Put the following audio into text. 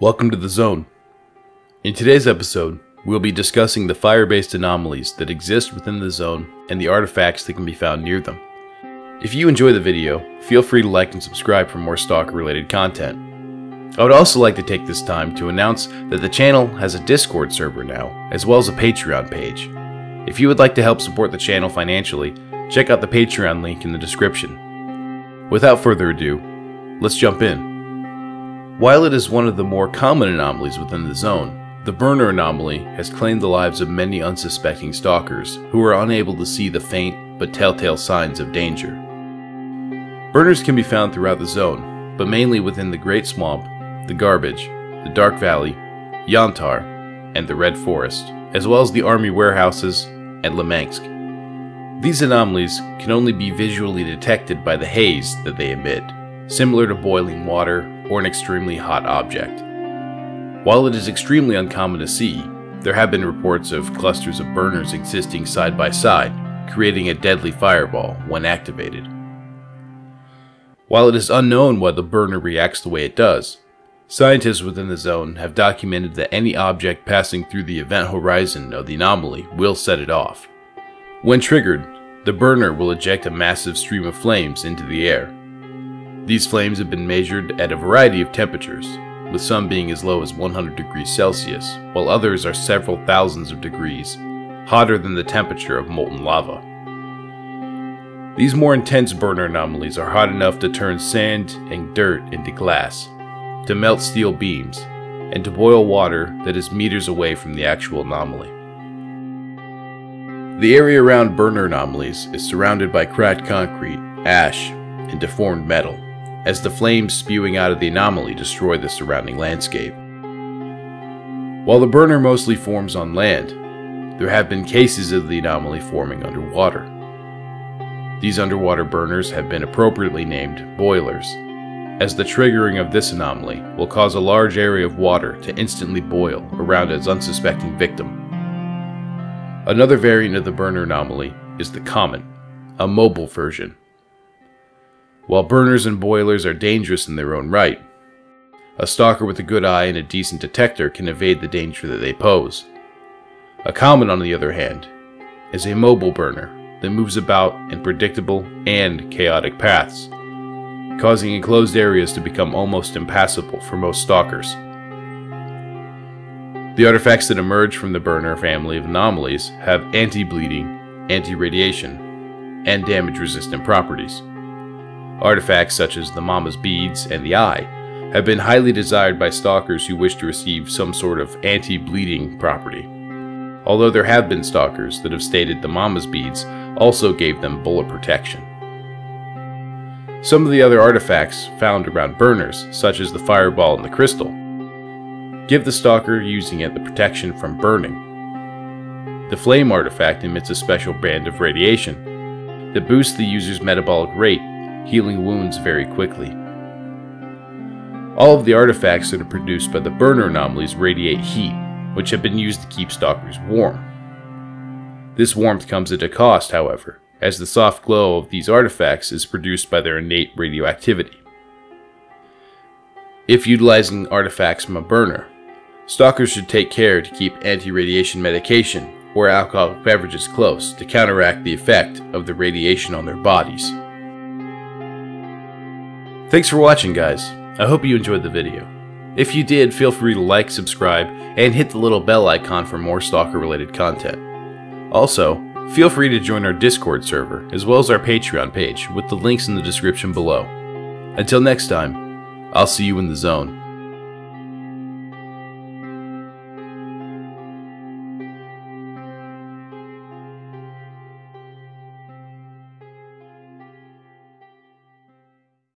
Welcome to the Zone. In today's episode, we'll be discussing the fire based anomalies that exist within the zone and the artifacts that can be found near them. If you enjoy the video, feel free to like and subscribe for more stalker related content. I would also like to take this time to announce that the channel has a Discord server now, as well as a Patreon page. If you would like to help support the channel financially, check out the Patreon link in the description. Without further ado, let's jump in. While it is one of the more common anomalies within the zone, the burner anomaly has claimed the lives of many unsuspecting stalkers who are unable to see the faint but telltale signs of danger. Burners can be found throughout the zone, but mainly within the Great Swamp, the Garbage, the Dark Valley, Yantar, and the Red Forest, as well as the army warehouses and Limansk. These anomalies can only be visually detected by the haze that they emit, similar to boiling water or an extremely hot object. While it is extremely uncommon to see, there have been reports of clusters of burners existing side by side, creating a deadly fireball when activated. While it is unknown why the burner reacts the way it does, scientists within the zone have documented that any object passing through the event horizon of the anomaly will set it off. When triggered, the burner will eject a massive stream of flames into the air. These flames have been measured at a variety of temperatures, with some being as low as 100 degrees Celsius, while others are several thousands of degrees, hotter than the temperature of molten lava. These more intense burner anomalies are hot enough to turn sand and dirt into glass, to melt steel beams, and to boil water that is meters away from the actual anomaly. The area around burner anomalies is surrounded by cracked concrete, ash, and deformed metal, as the flames spewing out of the anomaly destroy the surrounding landscape. While the burner mostly forms on land, there have been cases of the anomaly forming underwater. These underwater burners have been appropriately named boilers, as the triggering of this anomaly will cause a large area of water to instantly boil around its unsuspecting victim. Another variant of the burner anomaly is the comet, a mobile version. While burners and boilers are dangerous in their own right, a stalker with a good eye and a decent detector can evade the danger that they pose. A comet, on the other hand, is a mobile burner that moves about in predictable and chaotic paths, causing enclosed areas to become almost impassable for most stalkers. The artifacts that emerge from the burner family of anomalies have anti-bleeding, anti-radiation, and damage-resistant properties. Artifacts such as the Mama's beads and the eye have been highly desired by stalkers who wish to receive some sort of anti-bleeding property. Although there have been stalkers that have stated the Mama's beads also gave them bullet protection. Some of the other artifacts found around burners, such as the fireball and the crystal, give the stalker using it the protection from burning. The flame artifact emits a special brand of radiation that boosts the user's metabolic rate, healing wounds very quickly. All of the artifacts that are produced by the burner anomalies radiate heat, which have been used to keep stalkers warm. This warmth comes at a cost, however, as the soft glow of these artifacts is produced by their innate radioactivity. If utilizing artifacts from a burner, stalkers should take care to keep anti-radiation medication or alcoholic beverages close to counteract the effect of the radiation on their bodies. Thanks for watching guys, I hope you enjoyed the video. If you did, feel free to like, subscribe, and hit the little bell icon for more stalker related content. Also, feel free to join our Discord server, as well as our Patreon page, with the links in the description below. Until next time, I'll see you in the zone.